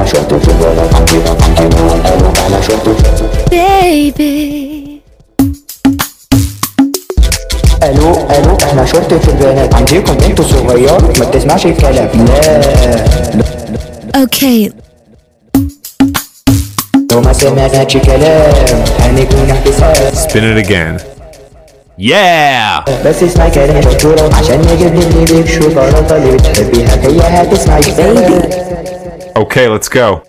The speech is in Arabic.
ألو إحنا شرطة baby. ألو ألو إحنا شرطة البنات. عندكم أنتوا صغير ما بتسمعش الكلام. لا. Okay, لو ما سمعناش كلام هنكون احتساب Spin it again. Yeah! بس اسمع كلام دكتورة عشان نجيب اللي بيك شوكولاتة اللي بتحبيها. هي هتسمعي كلام Okay, let's go.